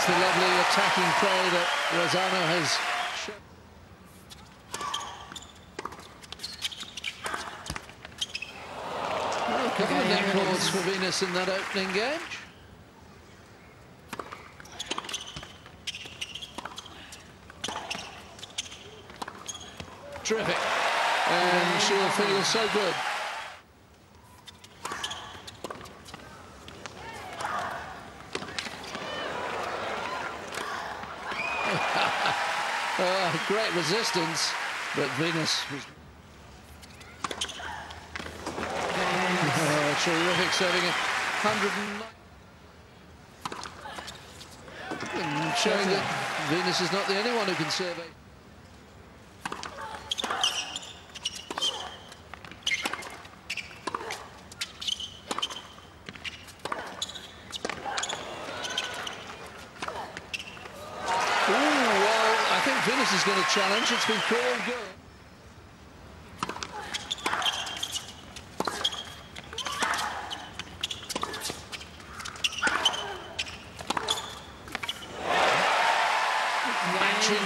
that's the lovely attacking play that Razzano has. Well, a couple of net balls for Venus in that opening game. Terrific. And she'll feel so good. oh, great resistance, but Venus was... Oh, terrific serving it. 109. And showing that Venus is not the only one who can serve it. Is going to challenge. It's been called good.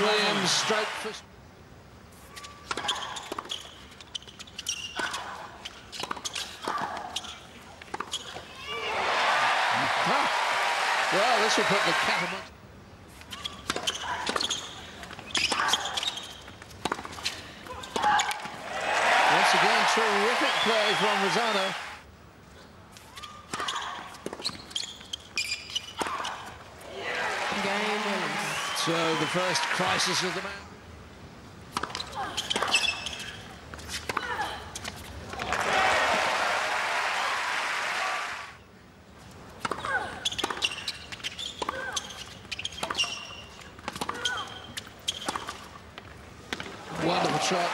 Williams straight for... Well, this will put the cat amongst... again, terrific play from Razzano. So the first crisis of the match. Wonderful shot,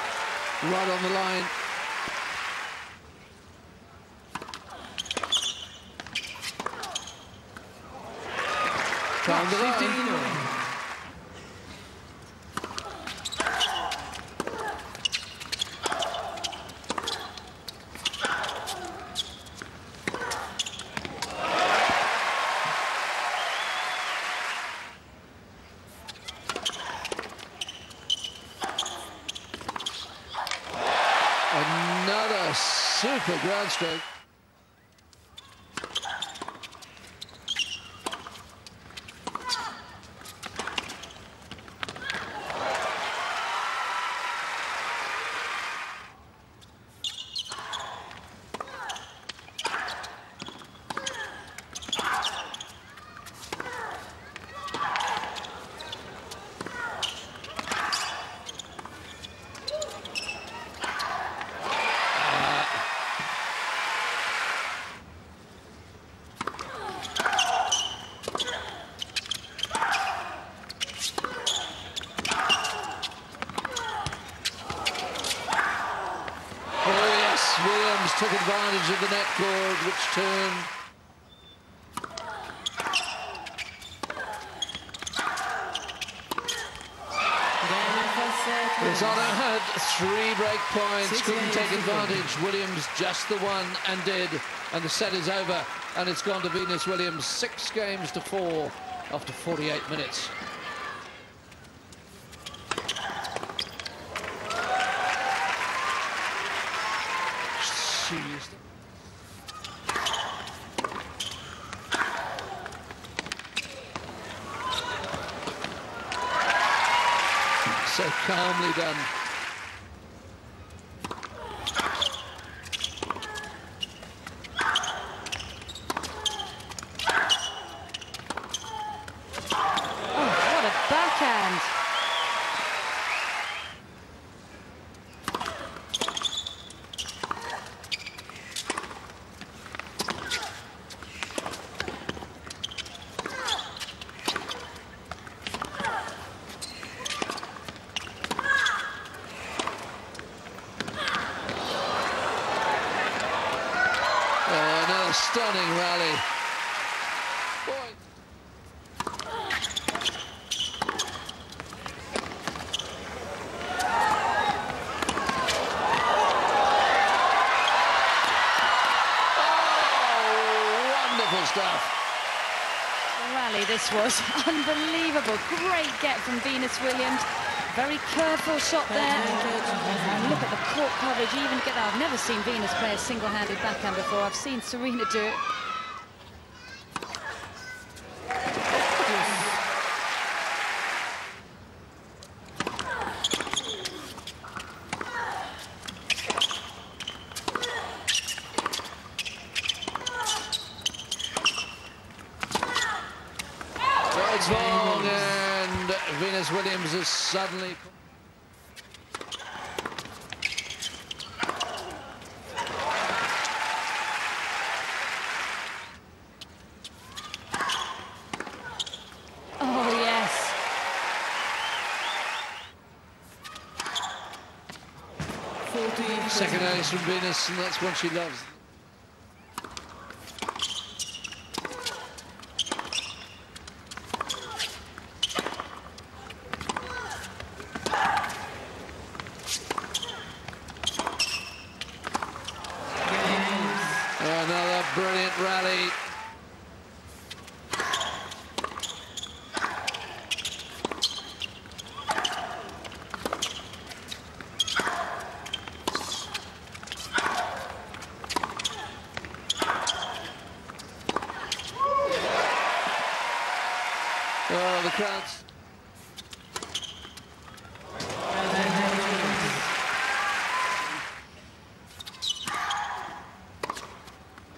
right on the line. Down the line. Another super ground stroke. Williams took advantage of the net cord, which turned. Razzano had three break points, couldn't take advantage. Williams just the one and did. And the set is over, and it's gone to Venus Williams six games to four after 48 minutes. So calmly done. Oh, what a backhand. Stunning rally. Oh, wonderful stuff. Rally this was. Unbelievable. Great get from Venus Williams. Very careful shot there. And look at the court coverage, even to get that. I've never seen Venus play a single-handed backhand before. I've seen Serena do it. It's long and Venus Williams is suddenly... Oh, yes. Second ace from Venus, and that's what she loves. Another brilliant rally. Oh, the crowds.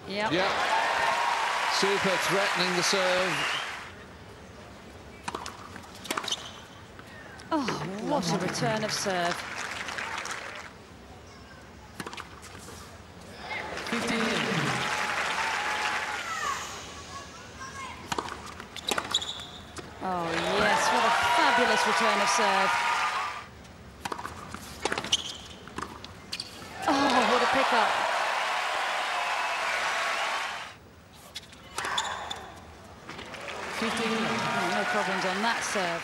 Yep. Yep. Super threatening the serve. Oh, what a return of serve. Oh, yes, what a fabulous return of serve. Oh, what a pickup. Oh, no problems on that serve.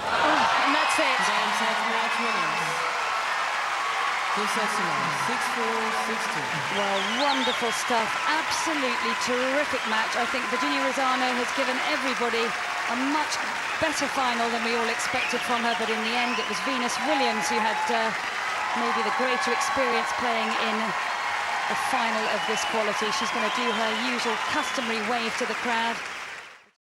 Oh, and that's it. Game set match winners. Two sets to nine. Well, wonderful stuff. Absolutely terrific match. I think Virginie Razzano has given everybody a much better final than we all expected from her, but in the end it was Venus Williams who had uh, maybe the greater experience playing in a final of this quality. She's going to do her usual customary wave to the crowd.